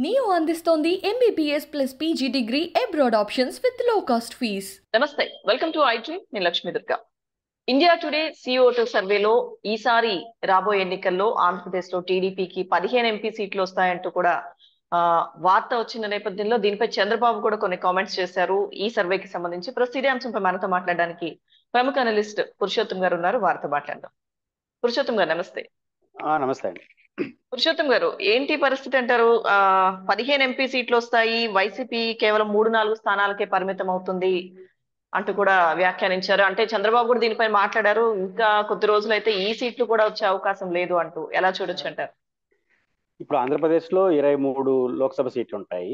Neo అందిస్తోంది MBBS plus PG degree abroad options with low cost fees నమస్తే welcome to IT నేను Lakshmi Durga. India Today C O సర్వేలో ఈసారి రాబోయే ఎన్నికల్లో ఆంధ్రప్రదేశ్లో టీడీపీకి పదిహేను ఎంపీ సీట్లు వస్తాయంటూ కూడా ఆ వార్త వచ్చిన నేపథ్యంలో దీనిపై చంద్రబాబు కూడా కొన్ని కామెంట్స్ చేశారు. ఈ సర్వేకి సంబంధించి ప్రస్తుత అంశంపై మనతో మాట్లాడడానికి ప్రముఖ అనలిస్ట్ పురుషోత్తం గారు ఉన్నారు. వారితో మాట్లాడదాం. పురుషోత్తం గారు నమస్తే. ఆ, నమస్తే అండి. పురుషోత్తం గారు ఏంటి పరిస్థితి అంటారు? ఆ పదిహేను ఎంపీ సీట్లు వస్తాయి వైసీపీ కేవలం మూడు నాలుగు స్థానాలకే పరిమితం అవుతుంది అంటూ కూడా వ్యాఖ్యానించారు. అంటే చంద్రబాబు కూడా దీనిపై మాట్లాడారు. ఇంకా కొద్ది రోజులైతే ఈ సీట్లు కూడా వచ్చే అవకాశం లేదు అంటూ ఎలా చూడొచ్చు అంటారు? ఇప్పుడు ఆంధ్రప్రదేశ్లో ఇరవై మూడు లోక్సభ సీట్లు ఉంటాయి.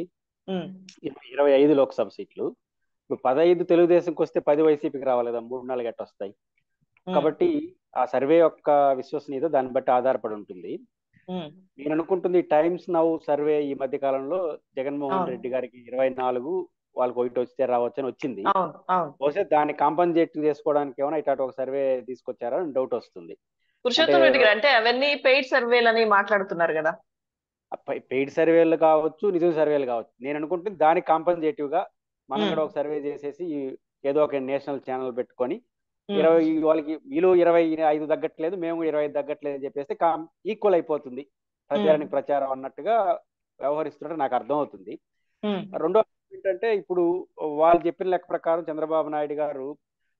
ఇరవై ఐదు లోక్సభ సీట్లు. ఇప్పుడు పదహైదు తెలుగుదేశంకి వస్తే పది వైసీపీకి రావాలి కదా మూడు నాలుగు ఎట్ట వస్తాయి కాబట్టి ఆ సర్వే యొక్క విశ్వసనీయత దాన్ని బట్టి ఆధారపడి ఉంటుంది. నేను అనుకుంటుంది టైమ్స్ నౌ సర్వే ఈ మధ్య కాలంలో జగన్మోహన్ అవును. రెడ్డి గారికి ఇరవై నాలుగు వాళ్ళకి ఒకటి వస్తే రావచ్చు అని వచ్చింది. అవును అవును. బహుశా దాన్ని కాంపన్సేట్ చేసుకోవడానికి ఏమైనా ఇట్లాంటి ఒక సర్వే తీసుకొచ్చారా అని డౌట్ వస్తుంది. పురుషోత్తం రెడ్డి గారు అంటే అవన్నీ పెయిడ్ సర్వేలని మాట్లాడుతున్నారు కదా. పెయిడ్ సర్వేలు కావచ్చు నిజం సర్వేలు కావచ్చు. నేను అనుకుంటుంది దానికి కాంపన్సేటివ్గా మనం Hmm. కూడా ఒక సర్వే చేసేసి ఏదో ఒక నేషనల్ ఛానల్ పెట్టుకొని ఇరవై వాళ్ళకి వీళ్ళు ఇరవై ఐదు తగ్గట్లేదు మేము ఇరవై తగ్గట్లేదు అని చెప్పేస్తే ఈక్వల్ అయిపోతుంది. ప్రచారానికి ప్రచారం అన్నట్టుగా వ్యవహరిస్తుంటే నాకు అర్థం అవుతుంది రెండో ఏంటంటే ఇప్పుడు వాళ్ళు చెప్పిన లెక్క ప్రకారం చంద్రబాబు నాయుడు గారు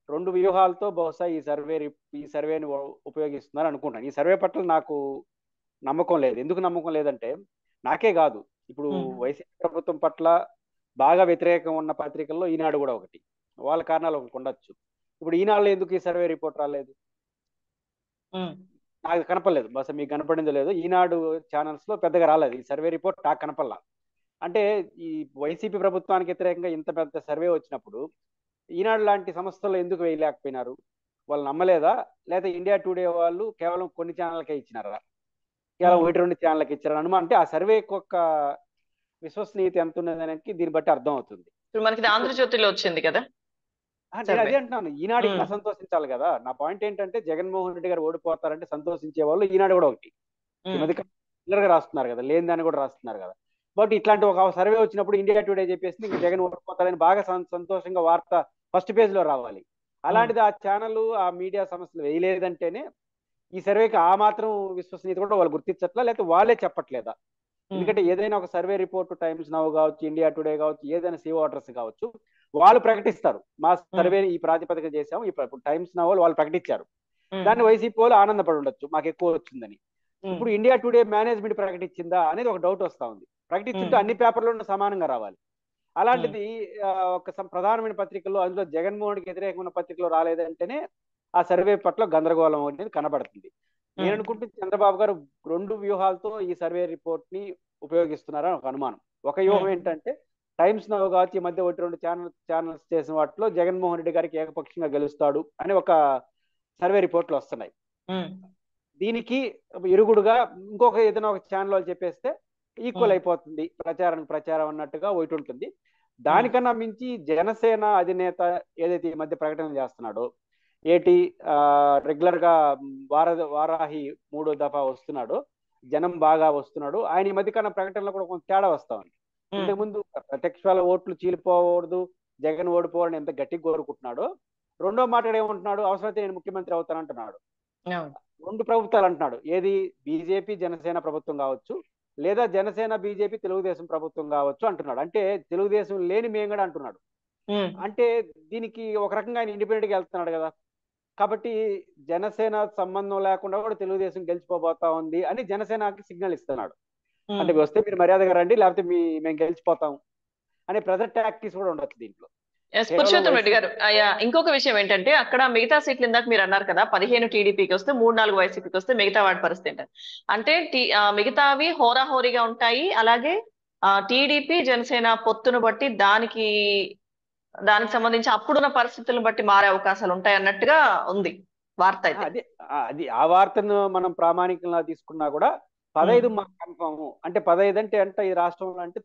రెండు వ్యూహాలతో బహుశా ఈ సర్వే ఈ సర్వేని ఉపయోగిస్తున్నారు అనుకుంటాను ఈ సర్వే పట్ల నాకు నమ్మకం లేదు. ఎందుకు నమ్మకం లేదంటే నాకే కాదు. ఇప్పుడు. వైసీపీ ప్రభుత్వం పట్ల బాగా వ్యతిరేకం ఉన్న పత్రికల్లో ఈనాడు కూడా ఒకటి. వాళ్ళ కారణాలు ఒకటి ఉండొచ్చు. ఇప్పుడు ఈనాడులో ఎందుకు ఈ సర్వే రిపోర్ట్ రాలేదు? నాకు కనపడలేదు. బహుశా మీకు కనపడిందో లేదో ఈనాడు ఛానల్స్లో పెద్దగా రాలేదు. ఈ సర్వే రిపోర్ట్ నాకు కనపడలా. అంటే ఈ వైసీపీ ప్రభుత్వానికి వ్యతిరేకంగా ఇంత పెద్ద సర్వే వచ్చినప్పుడు ఈనాడు లాంటి సంస్థలు ఎందుకు వేయలేకపోయినారు? వాళ్ళు నమ్మలేదా? లేదా ఇండియా టుడే వాళ్ళు కేవలం కొన్ని ఛానళ్ళకే ఇచ్చినారా? కేవలం ఒకటి రెండు ఛానళ్ళకి ఇచ్చారా? అనుమా అంటే ఆ సర్వే యొక్క విశ్వసనీయత ఎంత ఉన్నదానికి దీన్ని బట్టి అర్థం అవుతుంది. ఇప్పుడు మనకి ఆంధ్రజ్యోతిలో వచ్చింది కదా? నేను. అదే అంటున్నాను. ఈనాడు ఇంకా. సంతోషించాలి కదా. నా పాయింట్ ఏంటంటే జగన్మోహన్ రెడ్డి గారు ఓడిపోతారంటే సంతోషించే వాళ్ళు ఈనాడు కూడా ఒకటి. గా రాస్తున్నారు కదా లేని దాన్ని కూడా రాస్తున్నారు కదా. బట్ ఇట్లాంటి ఒక సర్వే వచ్చినప్పుడు ఇండియా టుడే చెప్పేసి ఇంక జగన్ ఓడిపోతారని బాగా సంతోషంగా వార్త ఫస్ట్ పేజ్లో రావాలి. అలాంటిది ఆ ఛానల్ ఆ మీడియా సంస్థలు వేయలేదంటేనే ఈ సర్వేకి ఆ మాత్రం విశ్వసనీయత కూడా వాళ్ళు గుర్తించట్లా లేకపోతే వాళ్ళే చెప్పట్లేదా? ఎందుకంటే ఏదైనా ఒక సర్వే రిపోర్ట్ టైమ్స్ నవ్ కావచ్చు ఇండియా టుడే కావచ్చు ఏదైనా సీ వాటర్స్ కావచ్చు వాళ్ళు ప్రకటిస్తారు. మా సర్వే ఈ ప్రాతిపదిక చేసాము ఇప్పుడు టైమ్స్ నవ్ వాళ్ళు ప్రకటించారు. దాన్ని వైసీపీ వాళ్ళు ఆనందపడి ఉండొచ్చు. మాకు ఎక్కువ వచ్చిందని. ఇప్పుడు ఇండియా టుడే మేనేజ్మెంట్ ప్రకటించిందా అనేది ఒక డౌట్ వస్తా ఉంది. ప్రకటించుంటే. అన్ని పేపర్లను సమానంగా రావాలి. అలాంటిది ఒక సం- ప్రధానమైన పత్రికల్లో అందులో జగన్మోహన్కి వ్యతిరేకమైన ఉన్న పత్రికలో రాలేదంటేనే ఆ సర్వే పట్ల గందరగోళం అనేది కనబడుతుంది. నేను అనుకుంటే చంద్రబాబు గారు రెండు వ్యూహాలతో ఈ సర్వే రిపోర్ట్ని ఉపయోగిస్తున్నారని ఒక అనుమానం. ఒక వ్యూహం. ఏంటంటే టైమ్స్ నవ్ కావచ్చు ఈ మధ్య ఒకటి రెండు ఛానల్ ఛానల్స్ చేసిన వాటిలో జగన్మోహన్ రెడ్డి గారికి ఏకపక్షంగా గెలుస్తాడు అని ఒక సర్వే రిపోర్ట్లు వస్తున్నాయి. దీనికి ఇరుగుడుగా ఇంకొక ఏదైనా ఒక ఛానల్ వాళ్ళు చెప్పేస్తే ఈక్వల్. అయిపోతుంది. ప్రచారానికి ప్రచారం అన్నట్టుగా ఒకటి ఉంటుంది. దానికన్నా మించి జనసేన అధినేత ఏదైతే ఈ మధ్య ప్రకటన చేస్తున్నాడో ఏటి రెగ్యులర్గా వార వారాహి మూడో దఫా వస్తున్నాడో జనం బాగా వస్తున్నాడు. ఆయన ఈ మధ్య కన్నా ప్రకటనలో కూడా కొంచెం తేడా వస్తా ఉంది. ఇంతకుముందు ప్రత్యక్షాల ఓట్లు చీలిపోకూడదు జగన్ ఓడిపోవాలని ఎంత గట్టిగా కోరుకుంటున్నాడో రెండో మాట ఏమంటున్నాడు అవసరమైతే నేను ముఖ్యమంత్రి అవుతానంటున్నాడు. అవును. రెండు ప్రభుత్వాలు అంటున్నాడు. ఏది బీజేపీ జనసేన ప్రభుత్వం కావచ్చు లేదా జనసేన బీజేపీ తెలుగుదేశం ప్రభుత్వం కావచ్చు అంటున్నాడు. అంటే తెలుగుదేశం లేని మేము కూడా అంటున్నాడు. అంటే దీనికి ఒక రకంగా ఆయన ఇండిపెండెంట్గా వెళ్తున్నాడు కదా. కాబట్టి జనసేన సంబంధం లేకుండా కూడా తెలుగుదేశం గెలిచిపోబోతా ఉంది అని జనసేనకి సిగ్నల్ ఇస్తున్నాడు. అంటే వస్తే మీరు మర్యాదగా రండి లేకపోతే మీ మేము గెలిచిపోతాం అనే ప్రజర్ టాక్టిక్స్ కూడా ఉండొచ్చు దీంట్లో. పురుషోత్తం రెడ్డి గారు అయ్యా ఇంకొక విషయం ఏంటంటే అక్కడ మిగతా సీట్లు ఇందాక మీరు అన్నారు కదా పదిహేను టీడీపీకి వస్తే మూడు నాలుగు వైసీపీకి వస్తే మిగతా వాటి పరిస్థితి ఏంటంటే అంటే మిగతావి హోరాహోరీగా ఉంటాయి అలాగే టీడీపీ జనసేన పొత్తును బట్టి దానికి దానికి సంబంధించి అప్పుడున్న పరిస్థితులను బట్టి మారే అవకాశాలు ఉంటాయి అన్నట్టుగా ఉంది వార్త అయితే. అది అది ఆ వార్తను మనం ప్రామాణికంగా తీసుకున్నా కూడా పదహైదు మాకు కన్ఫర్మ్ అంటే పదహైదు అంటే అంటే ఈ రాష్ట్రంలో అంటే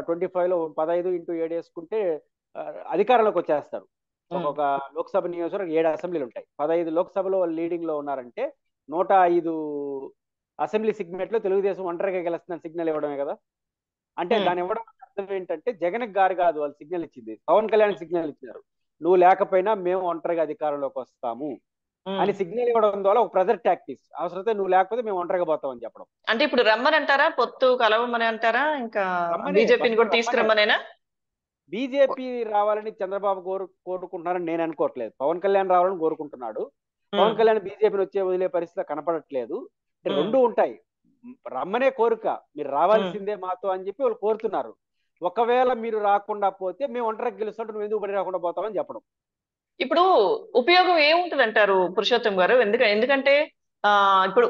ట్వంటీ ఫైవ్లో పదహైదు ఇంటూ ఏడు వేసుకుంటే అధికారంలోకి వచ్చేస్తారు. ఒక్కొక్క లోక్సభ నియోజకవర్గం ఏడు అసెంబ్లీలు ఉంటాయి. పదహైదు లోక్సభలో లీడింగ్లో ఉన్నారంటే నూట ఐదు అసెంబ్లీ సిగ్మెంట్లో తెలుగుదేశం ఒంటరిగా గెలుస్తున్న సిగ్నల్ ఇవ్వడమే కదా. అంటే. దాని ఇవ్వడం అర్థం ఏంటంటే జగన్ గారు కాదు వాళ్ళు సిగ్నల్ ఇచ్చింది. పవన్ కళ్యాణ్ సిగ్నల్ ఇచ్చినారు నువ్వు లేకపోయినా మేము ఒంటరిగా అధికారంలోకి వస్తాము. అని సిగ్నల్ ఇవ్వడం ద్వారా ఒక ప్రెజర్ టాక్టిక్స్ అవసరమైతే నువ్వు లేకపోతే మేము ఒంటరిగా పోతామని చెప్పడం. అంటే ఇప్పుడు రమ్మని అంటారా? పొత్తు కలవమని అంటారా? ఇంకా బీజేపీని కూడా తీసుకురమ్మనేనా? బీజేపీ రావాలని చంద్రబాబు కోరు కోరుకుంటున్నారని నేను అనుకోవట్లేదు. పవన్ కళ్యాణ్ రావాలని కోరుకుంటున్నాడు. పవన్ కళ్యాణ్ బీజేపీని వచ్చే వదిలే పరిస్థితి కనపడట్లేదు. రెండు ఉంటాయి. రమ్మనే కోరిక. మీరు రావాల్సిందే మాతో అని చెప్పి వాళ్ళు కోరుతున్నారు. ఒకవేళ మీరు రాకుండా పోతే మేము ఒంటరికి గెలుస్తుంటే నువ్వు ఎందుకు పడి రాకుండా పోతామని చెప్పడం. ఇప్పుడు ఉపయోగం ఏముంటది అంటారు పురుషోత్తం గారు? ఎందుకంటే ఎందుకంటే ఆ ఇప్పుడు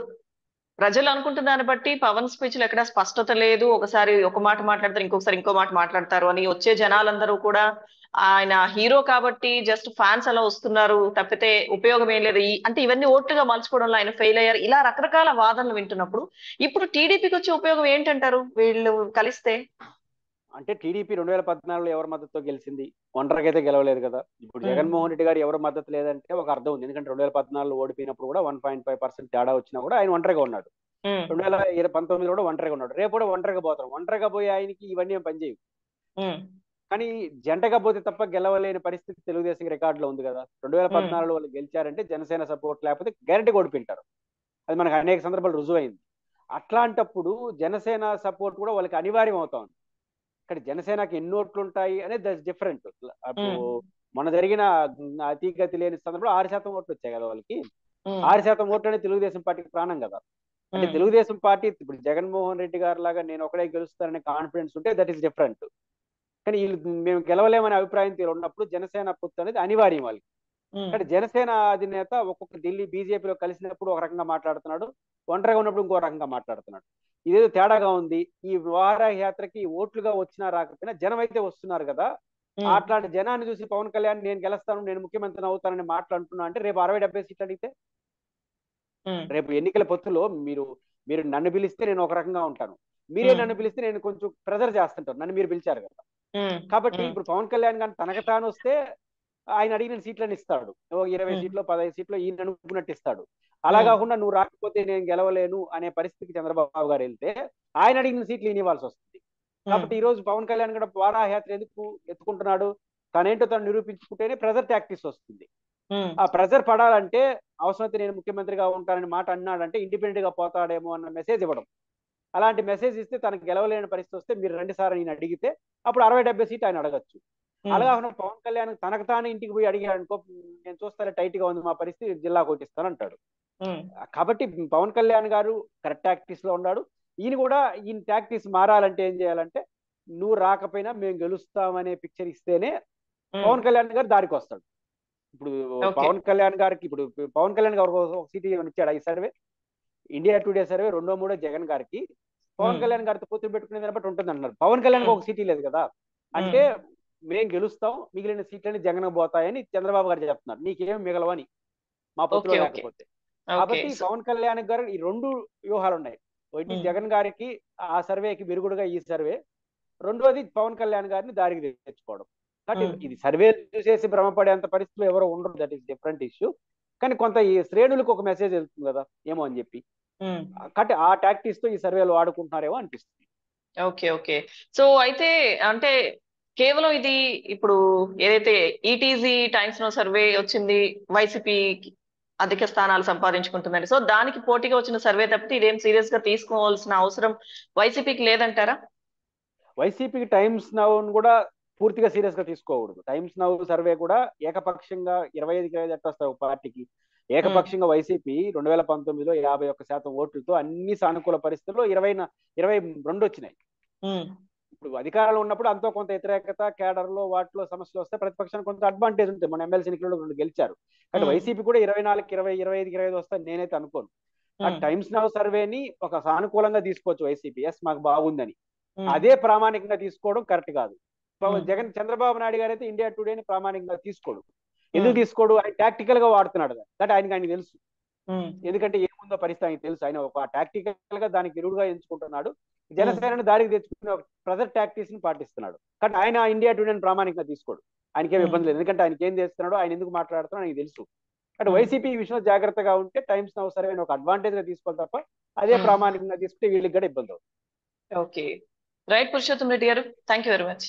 ప్రజలు అనుకుంటున్న దాన్ని బట్టి పవన్ స్పీచ్లో ఎక్కడ స్పష్టత లేదు. ఒకసారి ఒక మాట మాట్లాడతారు ఇంకొకసారి ఇంకో మాట మాట్లాడతారు అని వచ్చే జనాలందరూ కూడా ఆయన హీరో కాబట్టి జస్ట్ ఫ్యాన్స్ అలా వస్తున్నారు. తప్పితే ఉపయోగం ఏం లేదు. అంటే ఇవన్నీ ఓట్లుగా మలుచుకోవడంలో ఆయన ఫెయిల్ అయ్యారు. ఇలా రకరకాల వాదనలు వింటున్నప్పుడు ఇప్పుడు టీడీపీకి వచ్చే ఉపయోగం ఏంటంటారు? వీళ్ళు కలిస్తే? అంటే టీడీపీ రెండు వేల పద్నాలుగులో ఎవరి మద్దతుతో గెలిచింది? ఒంటరిగా అయితే గెలవలేదు కదా. ఇప్పుడు. జగన్మోహన్ రెడ్డి గారు ఎవరి మద్దతు లేదంటే ఒక అర్థం ఉంది. ఎందుకంటే రెండు వేల పద్నాలుగులో ఓడిపోయినప్పుడు కూడా వన్ పాయింట్ ఫైవ్ పర్సెంట్ తేడా వచ్చినా కూడా ఆయన ఒంటరిగా ఉన్నాడు. రెండు వేల ఇరవై పంతొమ్మిదిలో కూడా ఒంటరిగా ఉన్నాడు. రేపు కూడా ఒంటరిగా పోతాం ఒంటరిగా పోయి ఆయనకి ఇవన్నీ ఏం పనిచేయవు కానీ జంటగా పోతే తప్ప గెలవలేని పరిస్థితి తెలుగుదేశం రికార్డులో ఉంది కదా. రెండు వేల పద్నాలుగులో వాళ్ళు గెలిచారంటే జనసేన సపోర్ట్ లేకపోతే గ్యారంటీ ఓడిపోయింటారు. అది మనకు అనేక సందర్భాలు రుజువైంది. అట్లాంటప్పుడు జనసేన సపోర్ట్ కూడా వాళ్ళకి అనివార్యం అవుతాం ఇక్కడ జనసేనకి ఎన్ని ఓట్లు ఉంటాయి అనేది దట్స్ డిఫరెంట్ అప్పుడు మొన్న జరిగిన అతీగతి లేని సందర్భంలో ఆరు శాతం ఓట్లు వచ్చాయి కదా వాళ్ళకి. ఆరు శాతం ఓట్లు అనేది తెలుగుదేశం పార్టీకి ప్రాణం కదా. అంటే తెలుగుదేశం పార్టీ ఇప్పుడు జగన్మోహన్ రెడ్డి గారు లాగా నేను ఒకడే గెలుస్తాననే కాన్ఫిడెన్స్ ఉంటే దట్ ఈస్ డిఫరెంట్ కానీ వీళ్ళు మేము గెలవలేమనే అభిప్రాయం తీరు ఉన్నప్పుడు జనసేన పొత్తు అనేది అనివార్యం వాళ్ళకి. కానీ జనసేన అధినేత ఒక్కొక్క ఢిల్లీ బీజేపీలో కలిసినప్పుడు ఒక రకంగా మాట్లాడుతున్నాడు ఒంటరిగా ఉన్నప్పుడు ఇంకో రకంగా మాట్లాడుతున్నాడు. ఇదేదో తేడాగా ఉంది. ఈ వార యాత్రకి ఓట్లుగా వచ్చినా రాకపోయినా జనం అయితే వస్తున్నారు కదా. అట్లాంటి జనాన్ని చూసి పవన్ కళ్యాణ్ నేను గెలుస్తాను నేను ముఖ్యమంత్రిని అవుతానని మాట్లాడుతున్నా అంటే రేపు అరవై డెబ్బై సీట్లు అడిగితే? రేపు ఎన్నికల పొత్తులో మీరు మీరు నన్ను పిలిస్తే నేను ఒక రకంగా ఉంటాను. మీరే. నన్ను పిలిస్తే నేను కొంచెం ప్రెజర్ చేస్తుంటాను. నన్ను మీరు పిలిచారు కదా. కాబట్టి. ఇప్పుడు పవన్ కళ్యాణ్ గారిని తనకు తాను వస్తే ఆయన అడిగిన సీట్లను ఇస్తాడు. ఇరవై. సీట్లు పదహైదు సీట్లు ఈయన అనుకున్నట్టు ఇస్తాడు. అలా. కాకుండా నువ్వు రాకపోతే నేను గెలవలేను అనే పరిస్థితికి చంద్రబాబు గారు వెళ్తే ఆయన అడిగిన సీట్లు ఈయన ఇవ్వాల్సి వస్తుంది. కాబట్టి ఈ రోజు పవన్ కళ్యాణ్ కూడా వారాయాత్ర ఎందుకు ఎత్తుకుంటున్నాడు? తనేంటో తను నిరూపించుకుంటేనే ప్రెజర్ టాక్టిక్స్ వస్తుంది. ఆ ప్రెజర్ పడాలంటే అవసరమైతే నేను ముఖ్యమంత్రిగా ఉంటానని మాట అన్నాడంటే ఇండిపెండెంట్గా పోతాడేమో అన్న మెసేజ్ ఇవ్వడం. అలాంటి మెసేజ్ ఇస్తే తనకు గెలవలేని పరిస్థితి వస్తే మీరు రెండు సార్లు నేను అడిగితే అప్పుడు అరవై డెబ్బై సీట్ ఆయన అడగచ్చు. ఉమ్, అలా కాకుండా పవన్ కళ్యాణ్ తనకు తానే ఇంటికి పోయి అడిగాడు అనుకో నేను చూస్తానే టైట్గా ఉంది మా పరిస్థితి జిల్లా కొట్టిస్తాను అంటాడు. కాబట్టి పవన్ కళ్యాణ్ గారు కరెక్ట్ టాక్టిక్స్లో ఉన్నాడు. ఈయన కూడా ఈయన టాక్టిక్స్ మారాలంటే ఏం చేయాలంటే నువ్వు రాకపోయినా మేము గెలుస్తామనే పిక్చర్ ఇస్తేనే పవన్ కళ్యాణ్ గారు దారికి వస్తాడు. ఇప్పుడు. పవన్ కళ్యాణ్ గారికి ఇప్పుడు పవన్ కళ్యాణ్ గారు ఒక సీట్ ఇచ్చాడు? ఈ సర్వే? ఇండియా టుడే సర్వే రెండో మూడో జగన్ గారికి. పవన్. కళ్యాణ్ గారితో పొత్తు పెట్టుకునే దాన్ని బట్టి ఉంటుంది అంటున్నారు పవన్ కళ్యాణ్ ఒక సీట్ లేదు కదా? అంటే మేం గెలుస్తాం మిగిలిన సీట్లని జగన్ పోతాయని చంద్రబాబు గారు చెప్తున్నారు. నీకేం మిగలవని మా పొత్తులో. లేకపోతే. కాబట్టి పవన్ కళ్యాణ్ గారు ఈ రెండు వ్యూహాలు ఉన్నాయి ఒకటి. జగన్ గారికి ఆ సర్వేకి విరుగుడుగా ఈ సర్వే. రెండోది పవన్ కళ్యాణ్ గారిని దారికి తెచ్చుకోవడం. కాబట్టి. ఇది సర్వే చూసేసి భ్రమపడేంత పరిస్థితులు ఎవరో ఉండరు. దట్ ఈస్ డిఫరెంట్ ఇష్యూ కానీ కొంత ఈ శ్రేణులకు ఒక మెసేజ్ వెళ్తుంది కదా ఏమో అని చెప్పి. కాబట్టి ఆ టాక్టిక్స్తో ఈ సర్వేలు వాడుకుంటున్నారేమో అనిపిస్తుంది. Okay okay. సో అయితే అంటే కేవలం ఇది ఇప్పుడు ఏదైతే ఈటీజీ టైమ్స్ నో సర్వే వచ్చింది వైసీపీ అధిక స్థానాలు సంపాదించుకుంటుందని. సో దానికి పోటీగా వచ్చిన సర్వే తప్పితే ఇదేం సీరియస్గా తీసుకోవాల్సిన అవసరం వైసీపీకి లేదంటారా? వైసీపీకి టైమ్స్ నౌ కూడా పూర్తిగా సీరియస్గా తీసుకోకూడదు. టైమ్స్ నౌ సర్వే కూడా ఏకపక్షంగా ఇరవై ఇరవై ఐదు వస్తాయి ఒక పార్టీకి? ఏకపక్షంగా వైసీపీ రెండు వేల పంతొమ్మిదిలో యాభై ఒక్క శాతం ఓట్లతో అన్ని సానుకూల పరిస్థితుల్లో ఇరవై ఇరవై రెండు వచ్చినాయి. ఇప్పుడు అధికారంలో ఉన్నప్పుడు అంతో కొంత వ్యతిరేకత కేడర్లో వాటిలో సమస్యలు వస్తే ప్రతిపక్షానికి కొంత అడ్వాంటేజ్ ఉంటుంది. మన ఎమ్మెల్సీ ఎన్నికల్లో రెండు గెలిచారు. కానీ. వైసీపీ కూడా ఇరవై నాలుగు ఇరవై ఇరవై ఐదుకి ఇరవై ఐదు వస్తాయి నేనైతే అనుకోను. ఆ టైమ్స్ నౌ సర్వేని ఒక సానుకూలంగా తీసుకోవచ్చు వైసీపీ. ఎస్ మాకు బాగుందని. అదే ప్రామాణికంగా తీసుకోవడం కరెక్ట్ కాదు. జగన్ చంద్రబాబు నాయుడు గారు అయితే ఇండియా టుడేని ప్రామాణికంగా తీసుకోడు. ఎందుకు తీసుకోడు? ఆయన టాక్టికల్గా వాడుతున్నాడు దట్ ఆయనకి ఆయన తెలుసు. ఎందుకంటే ఏముందో పరిస్థితి ఆయనకి తెలుసు. ఆయన ఒక టాక్టికల్గా దానికి విరుడుగా ఎంచుకుంటున్నాడు. జనసేనని దారికి తెచ్చుకునే ఒక ప్రజర్ టాక్టిక్స్ని పాటిస్తున్నాడు. కానీ ఆయన ఇండియా టుడేని ప్రామాణికంగా తీసుకోడు. ఆయనకేం. ఇబ్బంది లేదు. ఎందుకంటే ఆయనకి ఏం చేస్తున్నాడో ఆయన ఎందుకు మాట్లాడుతున్నాడో ఆయనకి తెలుసు. అంటే. వైసీపీ ఈ విషయంలో జాగ్రత్తగా ఉంటే టైమ్స్ నౌ సరే ఒక అడ్వాంటేజ్గా తీసుకోవాలి తప్ప అదే. ప్రామాణికంగా తీసుకుంటే వీళ్ళకి కూడా ఇబ్బంది అవుతుంది. ఓకే. రైట్ పురుషోత్తం రెడ్డి గారు థ్యాంక్ యూ వెరీ మచ్